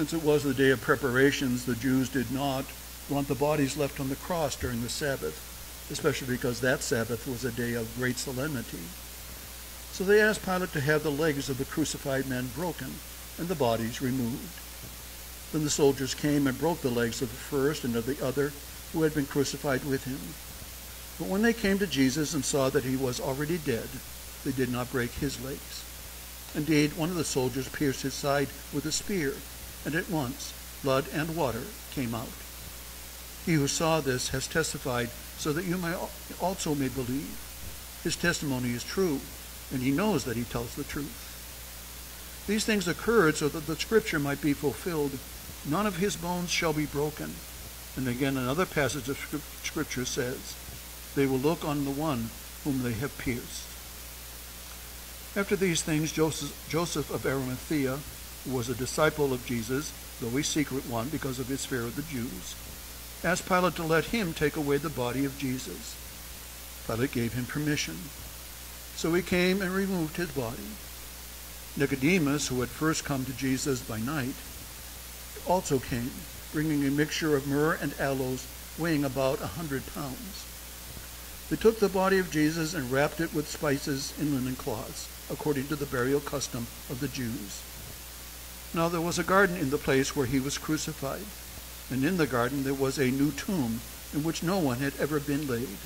[SPEAKER 2] Since it was the day of preparations, the Jews did not want the bodies left on the cross during the Sabbath, especially because that Sabbath was a day of great solemnity. So they asked Pilate to have the legs of the crucified men broken and the bodies removed. Then the soldiers came and broke the legs of the first and of the other who had been crucified with him. But when they came to Jesus and saw that he was already dead, they did not break his legs. Indeed, one of the soldiers pierced his side with a spear, and at once blood and water came out. He who saw this has testified so that you may also may believe. His testimony is true, and he knows that he tells the truth. These things occurred so that the scripture might be fulfilled. None of his bones shall be broken. And again, another passage of scripture says, They will look on the one whom they have pierced. After these things, Joseph, Joseph of Arimathea, was a disciple of Jesus, though a secret one because of his fear of the Jews, asked Pilate to let him take away the body of Jesus. Pilate gave him permission. So he came and removed his body. Nicodemus, who had first come to Jesus by night, also came, bringing a mixture of myrrh and aloes weighing about a hundred pounds. They took the body of Jesus and wrapped it with spices in linen cloths, according to the burial custom of the Jews. Now there was a garden in the place where he was crucified, and in the garden there was a new tomb in which no one had ever been laid.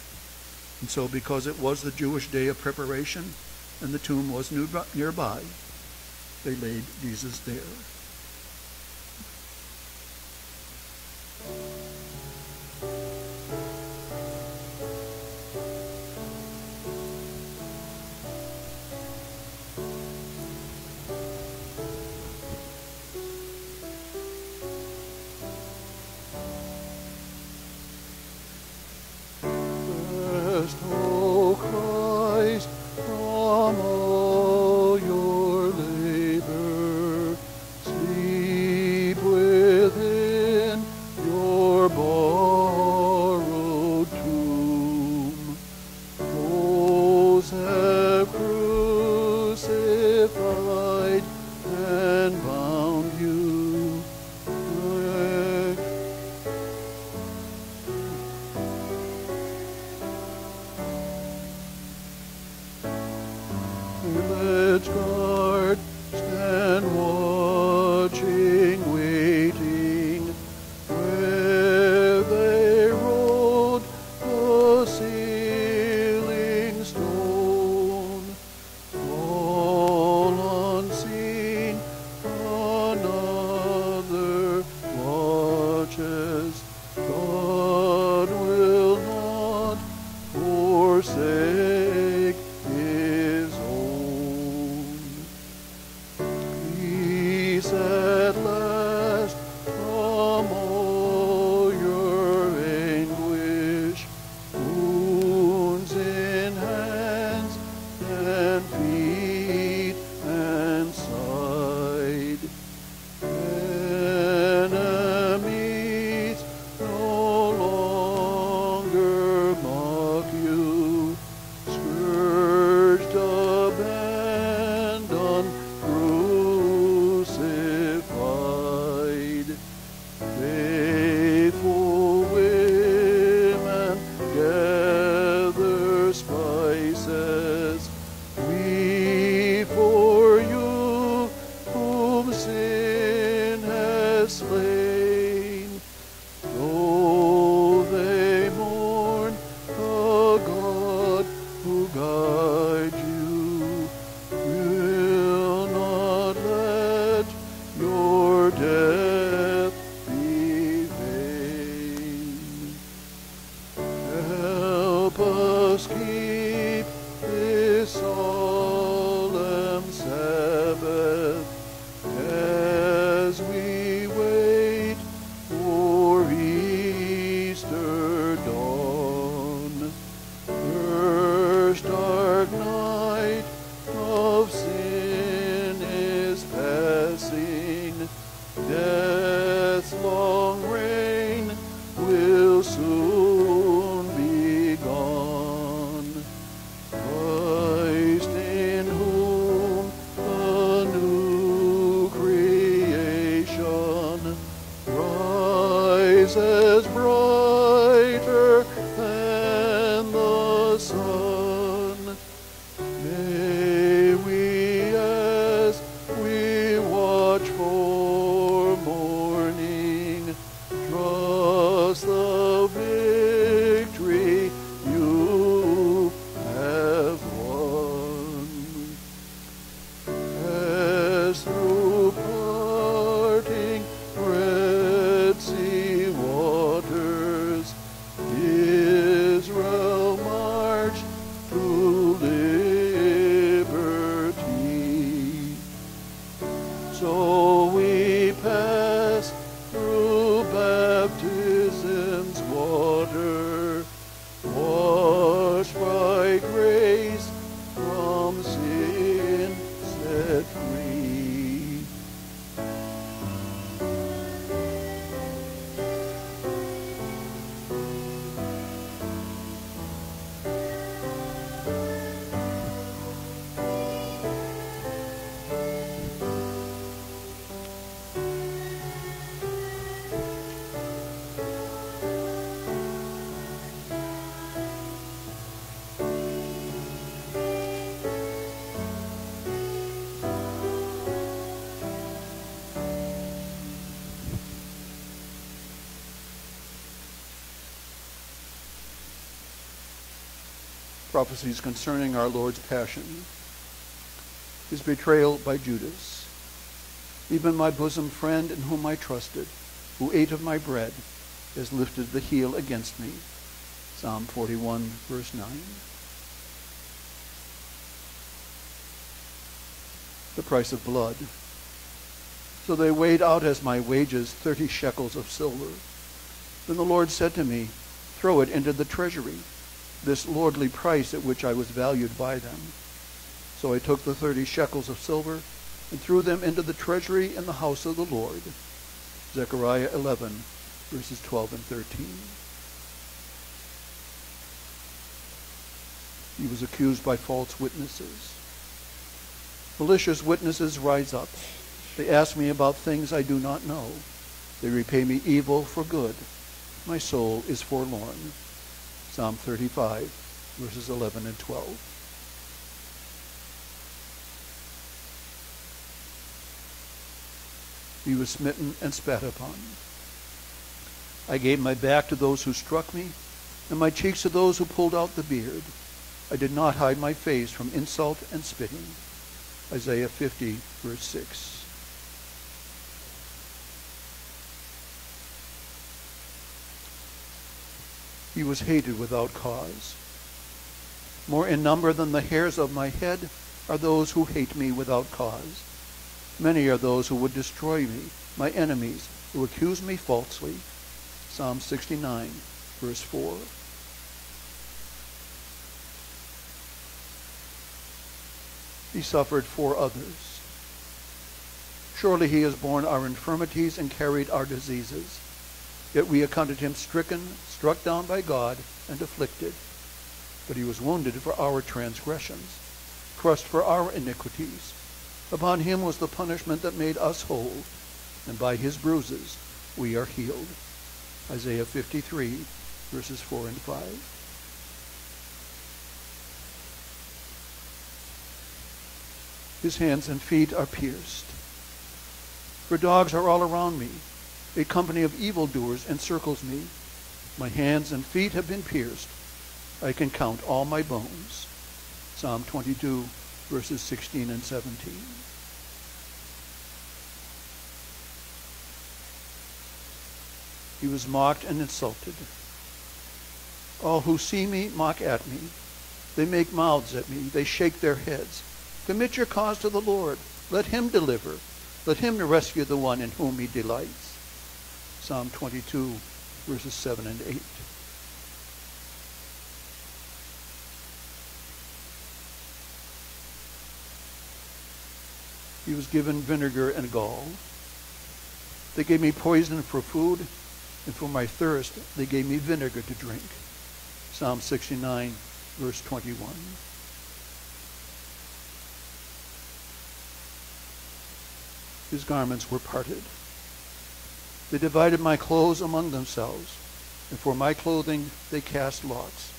[SPEAKER 2] And so, because it was the Jewish day of preparation, and the tomb was new nearby, they laid Jesus there. Prophecies concerning our Lord's passion. His betrayal by Judas. Even my bosom friend in whom I trusted, who ate of my bread, has lifted the heel against me. Psalm 41, verse 9. The price of blood. So they weighed out as my wages thirty shekels of silver. Then the Lord said to me, Throw it into the treasury, this lordly price at which I was valued by them. So I took the thirty shekels of silver and threw them into the treasury in the house of the Lord. Zechariah 11, verses 12 and 13. He was accused by false witnesses. Malicious witnesses rise up. They ask me about things I do not know. They repay me evil for good. My soul is forlorn. Psalm 35, verses 11 and 12. He was smitten and spat upon. I gave my back to those who struck me, and my cheeks to those who pulled out the beard. I did not hide my face from insult and spitting. Isaiah 50, verse 6. He was hated without cause. More in number than the hairs of my head are those who hate me without cause. Many are those who would destroy me, my enemies, who accuse me falsely. Psalm 69, verse 4. He suffered for others. Surely he has borne our infirmities and carried our diseases. Yet we accounted him stricken, struck down by God, and afflicted. But he was wounded for our transgressions, crushed for our iniquities. Upon him was the punishment that made us whole, and by his bruises we are healed. Isaiah 53, verses 4 and 5. His hands and feet are pierced. For dogs are all around me. A company of evildoers encircles me. My hands and feet have been pierced. I can count all my bones. Psalm 22, verses 16 and 17. He was mocked and insulted. All who see me mock at me. They make mouths at me. They shake their heads. Commit your cause to the Lord. Let him deliver. Let him rescue the one in whom he delights. Psalm 22, verses 7 and 8. He was given vinegar and gall. They gave me poison for food, and for my thirst they gave me vinegar to drink. Psalm 69, verse 21. His garments were parted. They divided my clothes among themselves, and for my clothing they cast lots.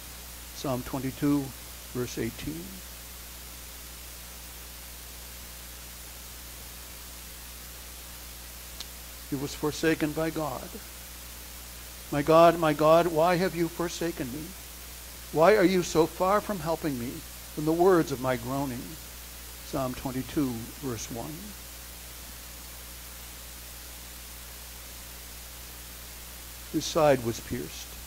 [SPEAKER 2] Psalm 22, verse 18. He was forsaken by God. My God, my God, why have you forsaken me? Why are you so far from helping me from the words of my groaning? Psalm 22, verse 1. His side was pierced.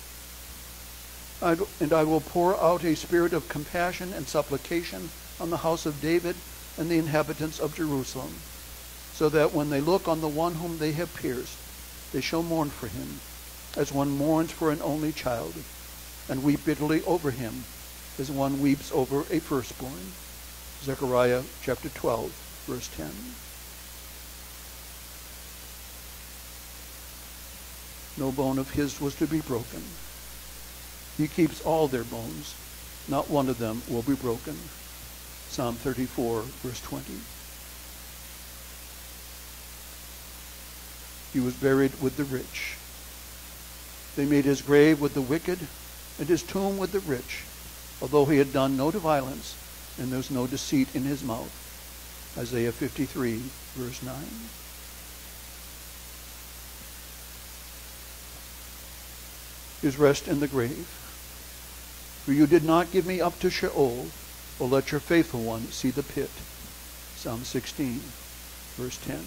[SPEAKER 2] And I will pour out a spirit of compassion and supplication on the house of David and the inhabitants of Jerusalem, so that when they look on the one whom they have pierced, they shall mourn for him, as one mourns for an only child, and weep bitterly over him, as one weeps over a firstborn. Zechariah chapter 12, verse 10. No bone of his was to be broken. He keeps all their bones. Not one of them will be broken. Psalm 34, verse 20. He was buried with the rich. They made his grave with the wicked and his tomb with the rich, although he had done no violence and there's no deceit in his mouth. Isaiah 53, verse 9. His rest in the grave. For you did not give me up to Sheol, or let your faithful one see the pit. Psalm 16, verse 10.